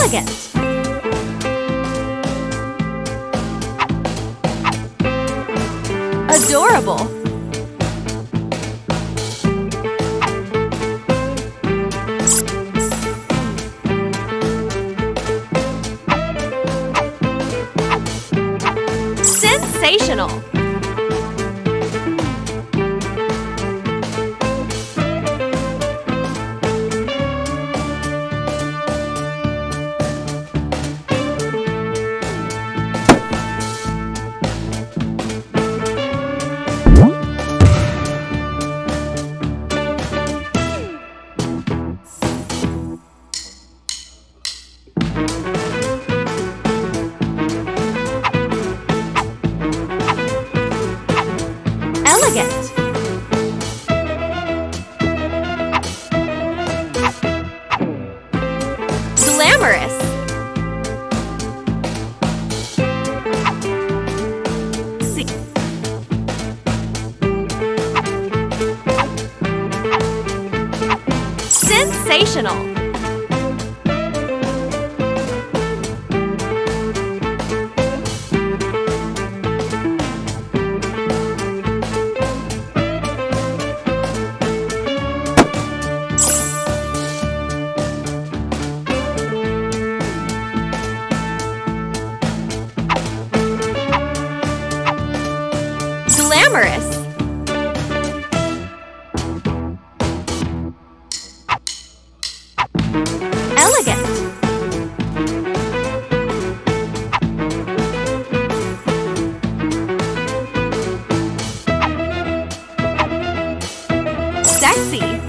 Elegant. Adorable. Sensational. Elegant. Glamorous. Se- Sensational. Glamorous. Elegant. Sexy.